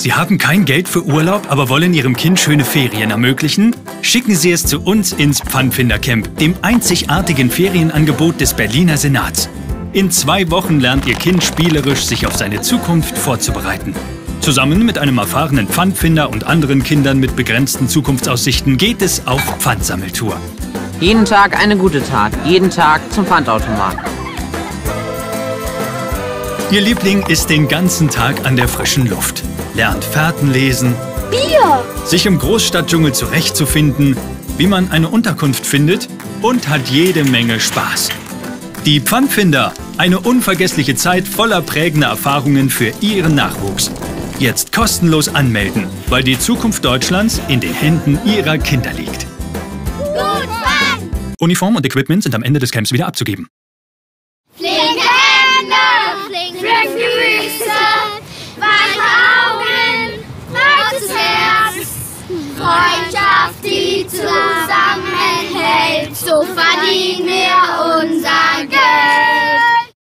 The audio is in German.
Sie haben kein Geld für Urlaub, aber wollen Ihrem Kind schöne Ferien ermöglichen? Schicken Sie es zu uns ins Pfannfindercamp, dem einzigartigen Ferienangebot des Berliner Senats. In zwei Wochen lernt Ihr Kind spielerisch, sich auf seine Zukunft vorzubereiten. Zusammen mit einem erfahrenen Pfandfinder und anderen Kindern mit begrenzten Zukunftsaussichten geht es auf Pfandsammeltour. Jeden Tag eine gute Tat, jeden Tag zum Pfandautomat. Ihr Liebling ist den ganzen Tag an der frischen Luft, lernt Fährten lesen, Bier! sich im Großstadtdschungel zurechtzufinden, wie man eine Unterkunft findet und hat jede Menge Spaß. Die Pfandfinder, eine unvergessliche Zeit voller prägender Erfahrungen für Ihren Nachwuchs. Jetzt kostenlos anmelden, weil die Zukunft Deutschlands in den Händen Ihrer Kinder liegt. Gut! Uniform und Equipment sind am Ende des Camps wieder abzugeben. Flinke verdient mir unser